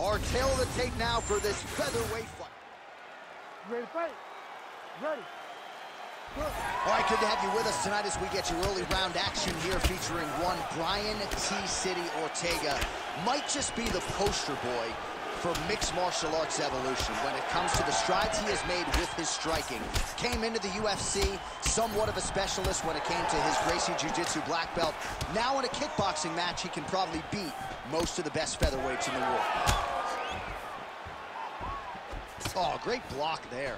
Our tail of the tape now for this featherweight fight. Ready to fight? Ready. Good. All right, good to have you with us tonight as we get your early round action here featuring one Brian T. City Ortega. Might just be the poster boy for mixed martial arts evolution when it comes to the strides he has made with his striking. Came into the UFC somewhat of a specialist when it came to his Gracie Jiu-Jitsu black belt. Now in a kickboxing match, he can probably beat most of the best featherweights in the world. Oh, great block there.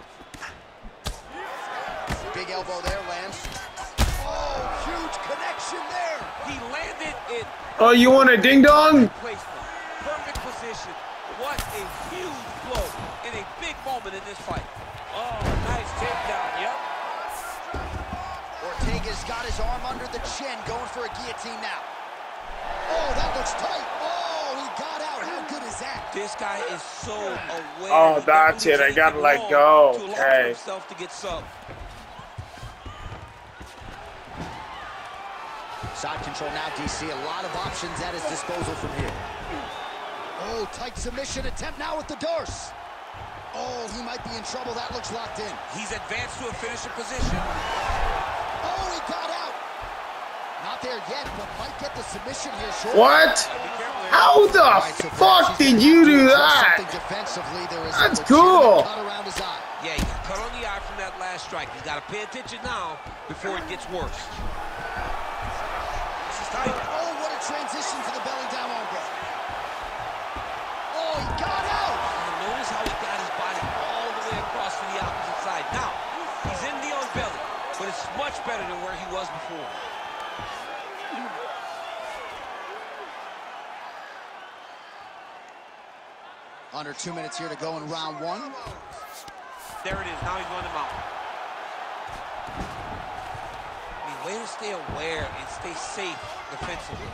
Big elbow there lands. Oh, huge connection there. He landed it. Oh, you want a ding dong? Perfect position. What a huge blow in a big moment in this fight. Oh, nice takedown. Yep. Ortega's got his arm under the chin, going for a guillotine now. Oh, that looks tight. Good is that? This guy is so oh, aware. Oh, that's it. I gotta let go. To Okay. himself to get subbed. Side control now, DC. A lot of options at his disposal from here. Oh, tight submission attempt now with the D'Arce. Oh, he might be in trouble. That looks locked in. He's advanced to a finishing position. Oh, he got out. Not there yet, but might get the submission here short. What? Be careful here. How the All right, so fuck did you do that? defensively. There is That's cool. Around his eye. Yeah, he got cut on the eye from that last strike. He's got to pay attention now before it gets worse. This is tight. Oh, what a transition to the belly down arm bar. Oh, he got out. And notice how he got his body all the way across to the opposite side. Now, he's in the on belly, but it's much better than where he was before. Under two minutes here to go in round one. There it is. Now he's on the mount. I mean, way to stay aware and stay safe defensively.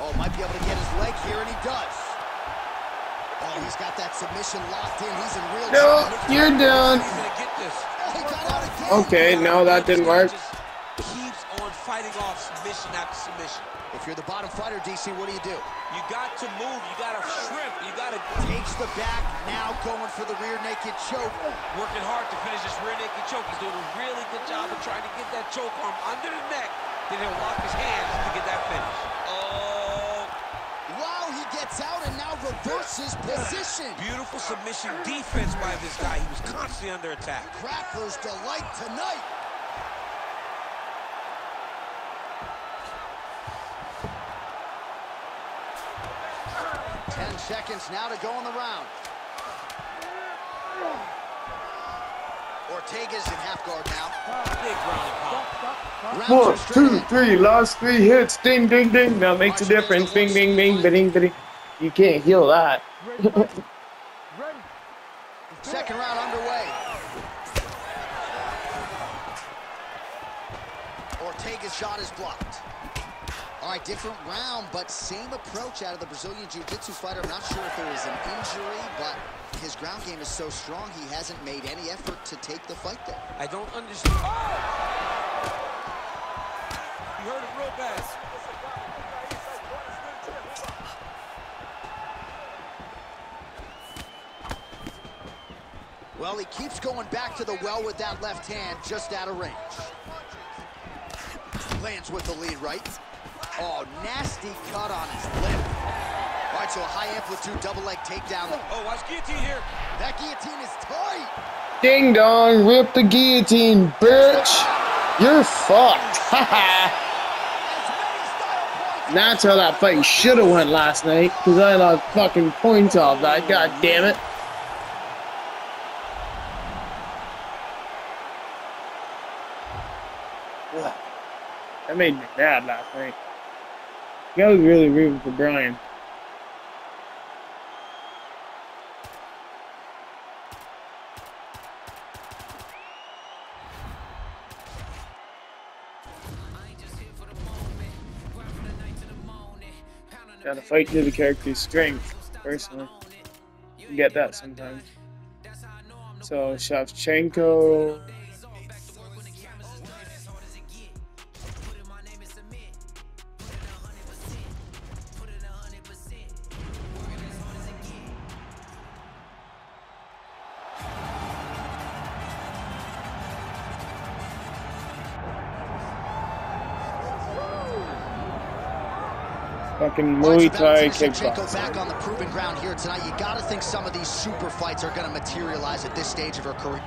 Oh, might be able to get his leg here, and he does. Oh, he's got that submission locked in. He's in real No, trouble. you're done. He's gonna get this. Oh, he got out again. Okay, no, that didn't work. Just keeps on fighting off submission after submission. If you're the bottom fighter, DC, what do you do? You got to move. You got to shrimp. You got to Takes the back, now going for the rear naked choke. working hard to finish this rear naked choke. He's doing a really good job of trying to get that choke arm under the neck. Then he'll lock his hands to get that finish. Oh, Wow, he gets out and now reverses position. beautiful submission defense by this guy. He was constantly under attack. Crackers delight tonight. Ten seconds now to go in the round. Ortega's in half guard now. Big ground and pound. Rounds One, are straight two, ahead. three, last three hits. Ding, ding, ding. That makes a difference. Bing, bing, bing, bing, bing. You can't heal that. Ready to fight? Ready. Second round underway. Ortega's shot is blocked. All right, different round, but same approach out of the Brazilian Jiu-Jitsu fighter. I'm not sure if there was an injury, but his ground game is so strong, he hasn't made any effort to take the fight there. I don't understand. Oh! You heard it real bad. Well, he keeps going back to the well with that left hand, just out of range. Lands with the lead right. Oh, nasty cut on his lip. All right, so a high amplitude double leg takedown. Oh, watch guillotine here. That guillotine is tight. Ding dong, rip the guillotine, bitch. You're fucked. And That's how that fight should have went last night, because I lost fucking points off that. God damn it. That made me mad last night. I was really rooting for Brian. Gotta fight to the character's strength, personally. You get that sometimes. So Shevchenko. Fucking Muay Thai Shevchenko back on the proven ground here tonight. You got to think some of these super fights are going to materialize at this stage of her career.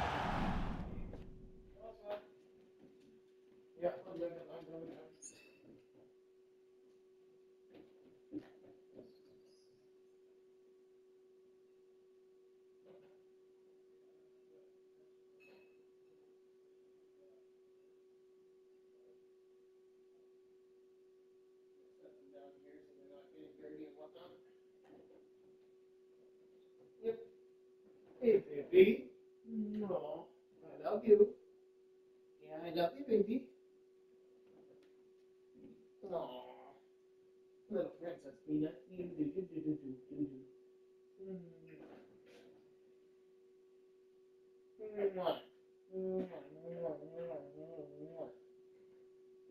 Hey, baby. No, I love you. Yeah, I love you, baby. Aww. Little princess mwah.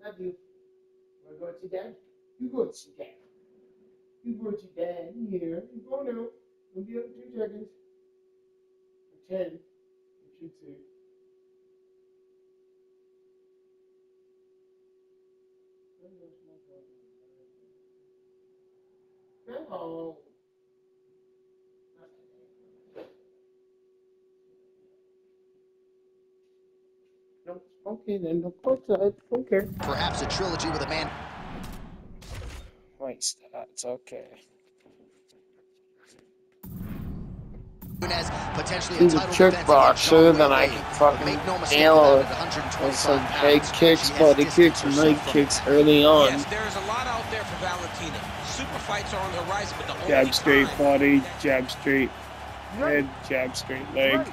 Love you. Wanna go to dad? You go to dad. You go to dad here. You go now. We'll be up in two seconds. Or ten. I should say. No. No. Okay then, of course I don't care. Perhaps a trilogy with a man Wait, that's okay. Nunes, potentially a He's a title defense kickboxer, then I can fucking make no mistake nail about it it, 125 with some pounds, kicks, she has body kicks, and leg kicks early on. Yes, there's a lot out there for Valentina. Super fights are on the horizon, but the only Jab straight time body, jab straight Ready. head, jab straight leg. Ready.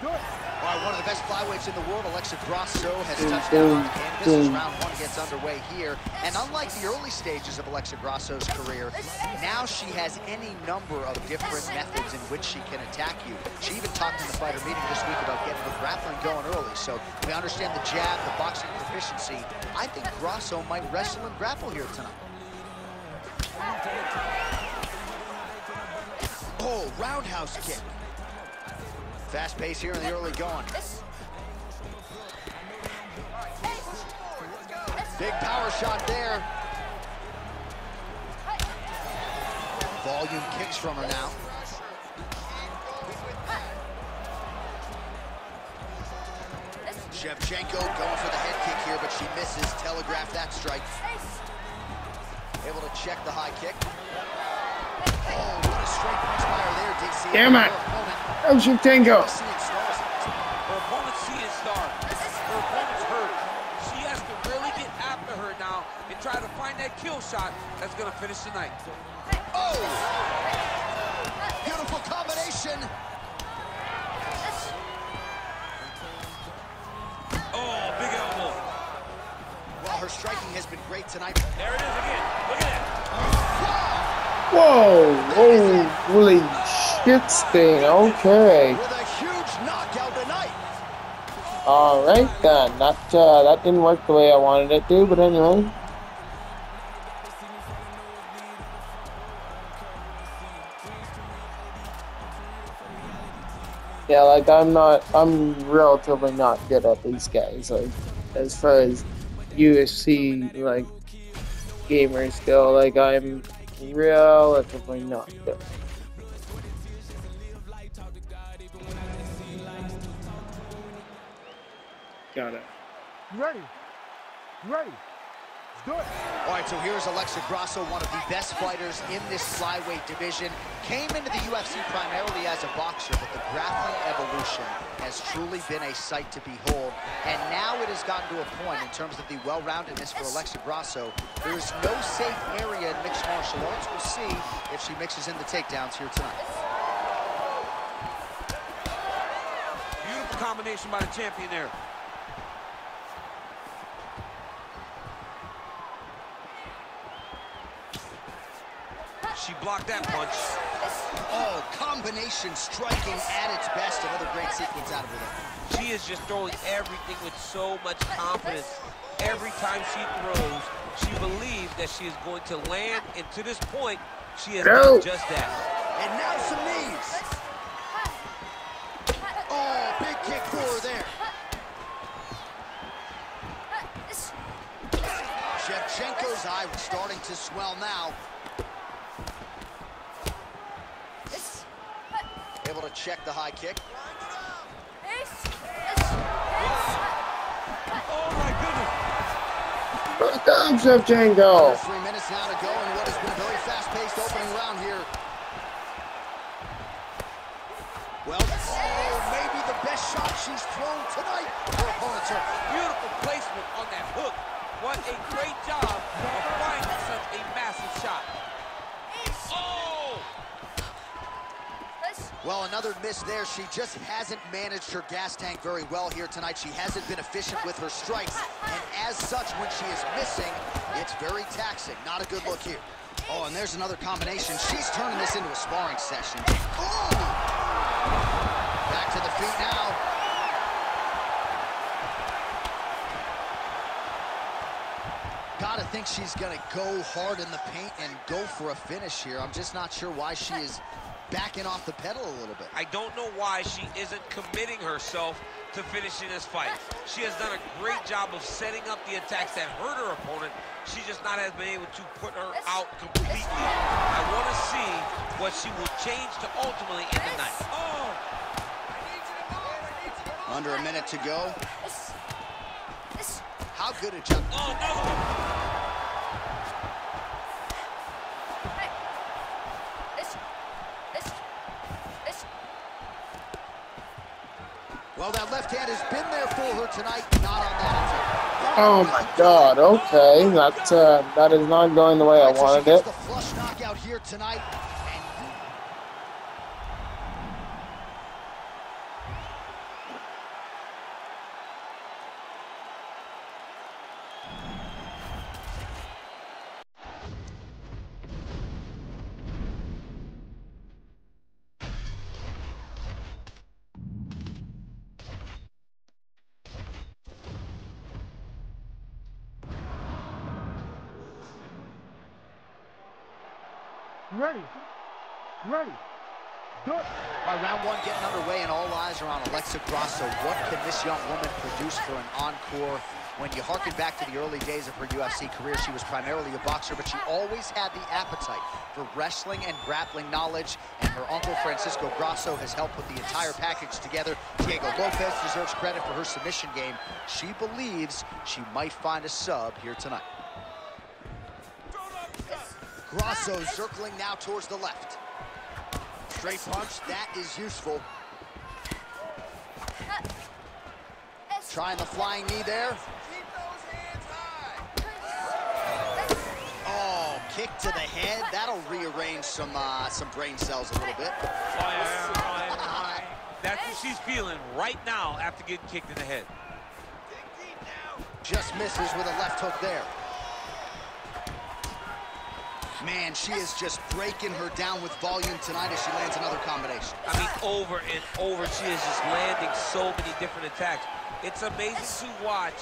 Do. All right, one of the best flyweights in the world, Alexa Grasso, has Boom, touched down on boom, the canvas as round one gets underway here. And unlike the early stages of Alexa Grasso's career, now she has any number of different methods in which she can attack you. She even talked in the fighter meeting this week about getting her grappling going early. So we understand the jab, the boxing proficiency. I think Grasso might wrestle and grapple here tonight. Oh, roundhouse kick. Fast pace here in the early going. Big power shot there. Volume kicks from her now. Shevchenko going for the head kick here, but she misses. Telegraph that strike. Able to check the high kick. Oh, what a straight there, DC. Damn it. Oh, Shevchenko! her opponent's seeing star. Her opponent's hurt. She has to really get after her now and try to find that kill shot that's going to finish tonight. Oh! Beautiful combination. Oh, big elbow. Well, her striking has been great tonight. There it is again. Look at that. Whoa! Oh, holy shit stain. Okay. With a huge knockout tonight. All right then. That uh, that didn't work the way I wanted it to, but anyway. Yeah, like I'm not. I'm relatively not good at these guys. Like as far as UFC like gamers go, like I'm relatively not good. Got it. Ready. Ready. Do it. All right, so here's Alexa Grasso, one of the best fighters in this flyweight division. Came into the UFC primarily as a boxer, but the grappling evolution has truly been a sight to behold. And now it has gotten to a point in terms of the well-roundedness for Alexa Grasso. There is no safe area in mixed martial arts. We'll see if she mixes in the takedowns here tonight. Combination by the champion there. She blocked that punch. Oh, combination striking at its best. Another great sequence out of her there. She is just throwing everything with so much confidence. Every time she throws, she believes that she is going to land, and to this point, she has No. done just that. And now some knees. Oh, big kick for her there. Shevchenko's eye was starting to swell now. Able to check the high kick. Oh, my goodness. First down, Shevchenko. Three minutes now to go what has been a very fast-paced opening round here. She's thrown tonight. Her opponent's hurt. Beautiful placement on that hook. What a great job of finding such a massive shot. Oh! Well, another miss there. She just hasn't managed her gas tank very well here tonight. She hasn't been efficient with her strikes. And as such, when she is missing, it's very taxing. Not a good look here. Oh, and there's another combination. She's turning this into a sparring session. Oh! Back to the feet now. Gotta think she's gonna go hard in the paint and go for a finish here. I'm just not sure why she is backing off the pedal a little bit. I don't know why she isn't committing herself to finishing this fight. She has done a great job of setting up the attacks that hurt her opponent. She just not has been able to put her out completely. I want to see what she will change to ultimately end the night. Oh! Under a minute to go. How good a job. Oh, another one. Well, that left hand has been there for her tonight. Not on that attack. Oh my god, okay. That, uh, that is not going the way I Right, so she wanted it. the flush knockout here tonight. Ready. Ready. It. All right, round one getting underway, and all eyes are on Alexa Grasso. What can this young woman produce for an encore? When you harken back to the early days of her UFC career, she was primarily a boxer, but she always had the appetite for wrestling and grappling knowledge, and her uncle, Francisco Grasso, has helped put the entire package together. Diego Lopez deserves credit for her submission game. She believes she might find a sub here tonight. Grasso circling now towards the left. Straight punch, that is useful. Trying the flying knee there. Oh, kick to the head. That'll rearrange some uh, some brain cells a little bit. Fire, fire, fire. That's what she's feeling right now after getting kicked in the head. Just misses with a left hook there. Man, she is just breaking her down with volume tonight as she lands another combination. I mean, over and over, she is just landing so many different attacks. It's amazing to watch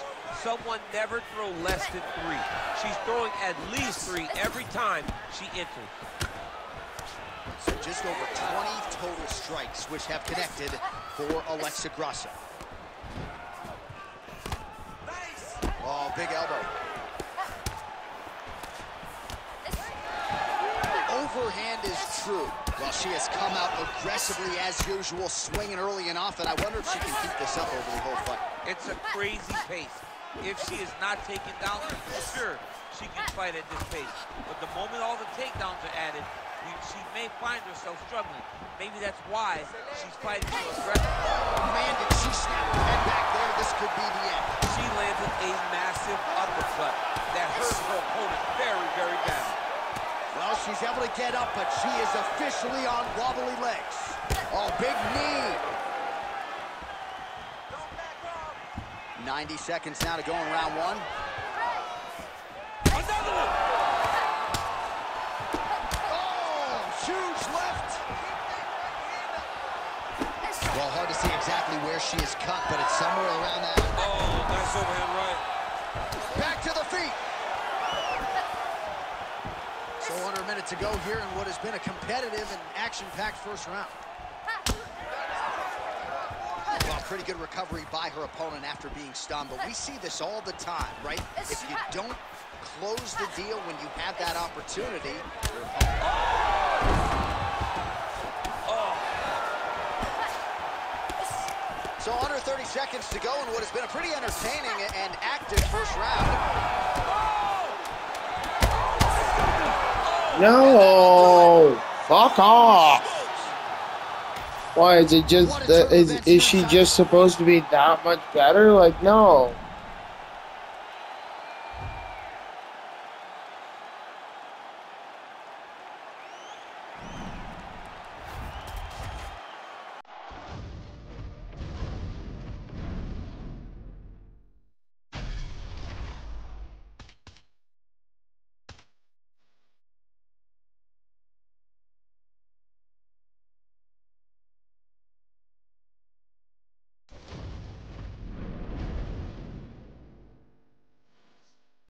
someone never throw less than three. She's throwing at least three every time she enters. So just over 20 total strikes, which have connected for Alexa Grasso. Nice! Oh, big elbow. Overhand is true. Well, she has come out aggressively as usual, swinging early and often. I wonder if she can keep this up over the whole fight. It's a crazy pace. If she is not taken down, sure, she can fight at this pace. But the moment all the takedowns are added, she may find herself struggling. Maybe that's why she's fighting so aggressive. Oh, man, did she snap her head back there? This could be the end. She landed a massive uppercut that hurt her opponent very, very bad. Well, she's able to get up, but she is officially on wobbly legs. Oh, big knee. 90 seconds now to go in round one. Another one! Oh, huge left. Well, hard to see exactly where she is cut, but it's somewhere around that. Oh, nice overhand right. Back to the feet. To go here in what has been a competitive and action-packed first round. Well, pretty good recovery by her opponent after being stunned, but we see this all the time, right? If you don't close the deal when you have that opportunity. Oh, So under 30 seconds to go in what has been a pretty entertaining and active first round. No! Fuck off! Why is it just? Uh, is is she just supposed to be that much better? Like no.